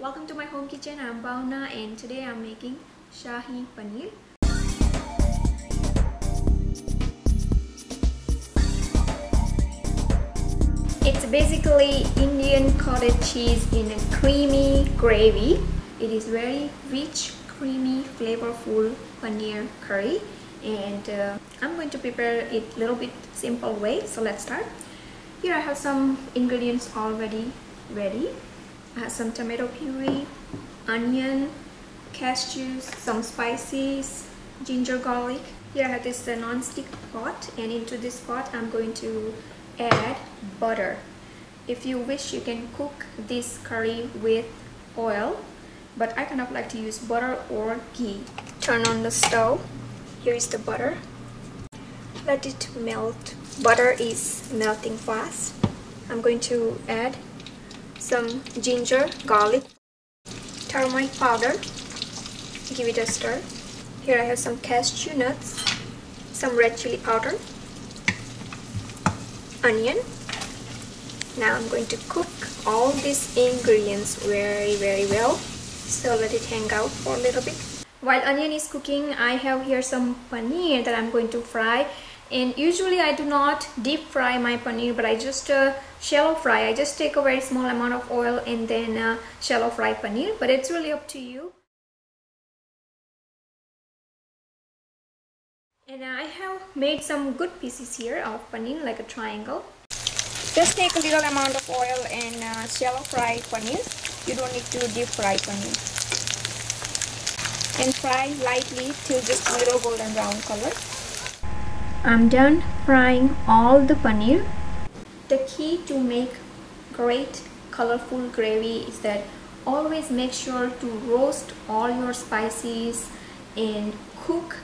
Welcome to my home kitchen. I'm Bhavna and today I'm making Shahi Paneer. It's basically Indian cottage cheese in a creamy gravy. It is very rich, creamy, flavorful paneer curry and uh, I'm going to prepare it a little bit simple way so let's start. Here I have some ingredients already ready. I have some tomato puree, onion, cashews, some spices, ginger garlic. Here I have this uh, non-stick pot and into this pot I'm going to add butter. If you wish you can cook this curry with oil but I kind of like to use butter or ghee. Turn on the stove. Here is the butter. Let it melt. Butter is melting fast. I'm going to add some ginger, garlic, turmeric powder. Give it a stir. Here I have some cashew nuts, some red chili powder, onion. Now I'm going to cook all these ingredients very very well. So let it hang out for a little bit. While onion is cooking, I have here some paneer that I'm going to fry and usually I do not deep fry my paneer but I just uh, shallow fry. I just take a very small amount of oil and then uh, shallow fry paneer but it's really up to you. And I have made some good pieces here of paneer like a triangle. Just take a little amount of oil and uh, shallow fry paneer. You don't need to deep fry paneer. And fry lightly till just a little golden brown color I'm done frying all the paneer. The key to make great colorful gravy is that always make sure to roast all your spices and cook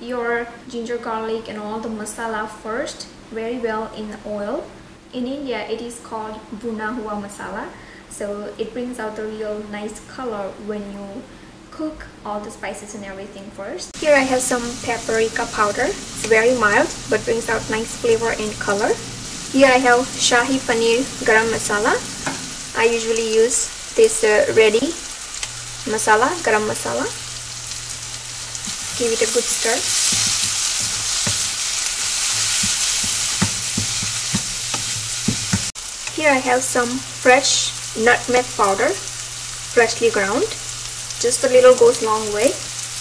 your ginger garlic and all the masala first very well in the oil. In India it is called bhuna hua masala so it brings out the real nice color when you cook all the spices and everything first. Here I have some paprika powder. It's very mild but brings out nice flavor and color. Here I have Shahi Paneer Garam Masala. I usually use this uh, ready masala, garam masala. Give it a good stir. Here I have some fresh nutmeg powder, freshly ground just a little goes long way.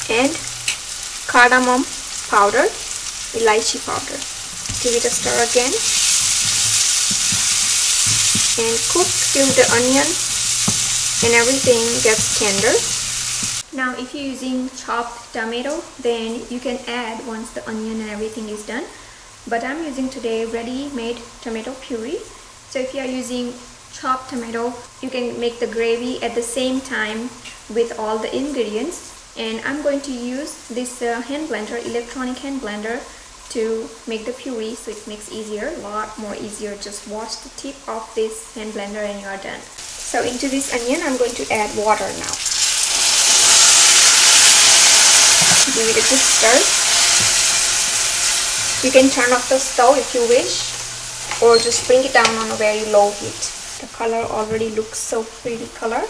And cardamom powder elaichi powder. Give it a stir again. And cook till the onion and everything gets tender. Now if you're using chopped tomato then you can add once the onion and everything is done. But I'm using today ready-made tomato puree. So if you are using chopped tomato you can make the gravy at the same time with all the ingredients and I'm going to use this uh, hand blender electronic hand blender to make the puree so it makes easier a lot more easier. Just wash the tip of this hand blender and you are done. So into this onion I'm going to add water now. Give it a good stir. You can turn off the stove if you wish or just bring it down on a very low heat. The color already looks so pretty color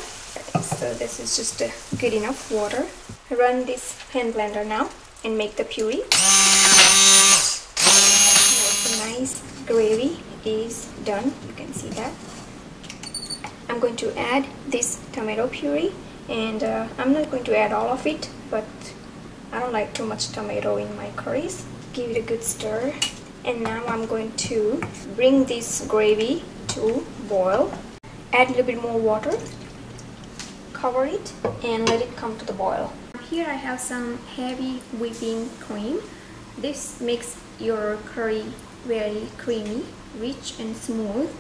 so this is just a good enough water. Run this hand blender now and make the puree. Nice gravy is done. You can see that. I'm going to add this tomato puree and uh, I'm not going to add all of it but I don't like too much tomato in my curries. Give it a good stir. And now I'm going to bring this gravy to boil. Add a little bit more water cover it and let it come to the boil. Here I have some heavy whipping cream. This makes your curry very creamy rich and smooth.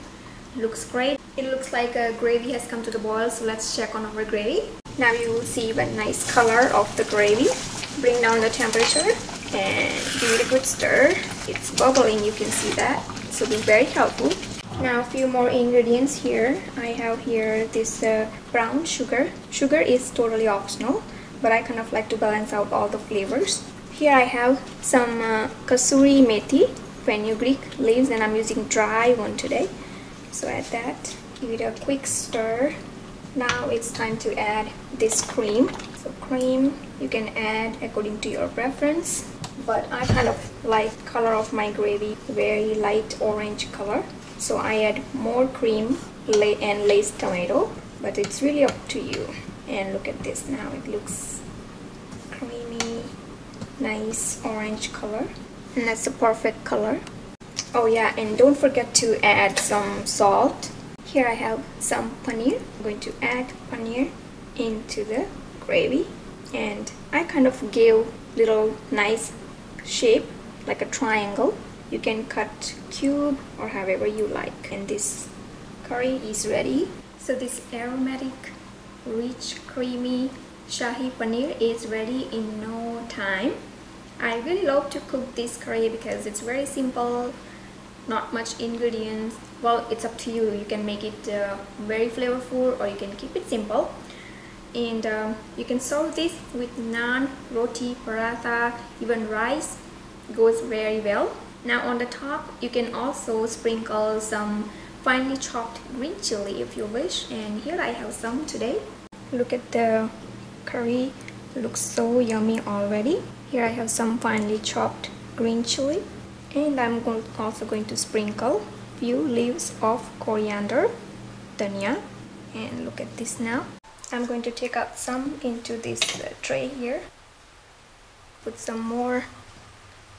Looks great. It looks like a gravy has come to the boil so let's check on our gravy. Now you will see a nice color of the gravy. Bring down the temperature and give it a good stir. It's bubbling you can see that so be very careful now a few more ingredients here. I have here this uh, brown sugar. Sugar is totally optional but i kind of like to balance out all the flavors. Here i have some uh, kasuri methi. Fenugreek leaves and i'm using dry one today. So add that. Give it a quick stir. Now it's time to add this cream. So cream you can add according to your preference but I kind of like color of my gravy very light orange color so I add more cream and laced tomato but it's really up to you. And look at this now it looks creamy nice orange color. And that's the perfect color. Oh yeah and don't forget to add some salt. Here I have some paneer. I'm going to add paneer into the gravy. And I kind of give little nice shape like a triangle you can cut cube or however you like. And this curry is ready. So this aromatic rich creamy shahi paneer is ready in no time. I really love to cook this curry because it's very simple not much ingredients. Well it's up to you. You can make it uh, very flavorful or you can keep it simple. And um, you can serve this with naan roti paratha even rice. Goes very well now on the top you can also sprinkle some finely chopped green chili if you wish. And here I have some today. Look at the curry. Looks so yummy already. Here I have some finely chopped green chili. And I'm also going to sprinkle few leaves of coriander dhania. And look at this now. I'm going to take out some into this uh, tray here. Put some more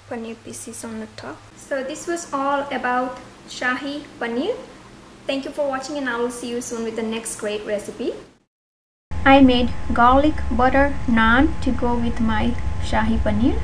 paneer pieces on the top. So this was all about shahi paneer. Thank you for watching and I will see you soon with the next great recipe. I made garlic butter naan to go with my shahi paneer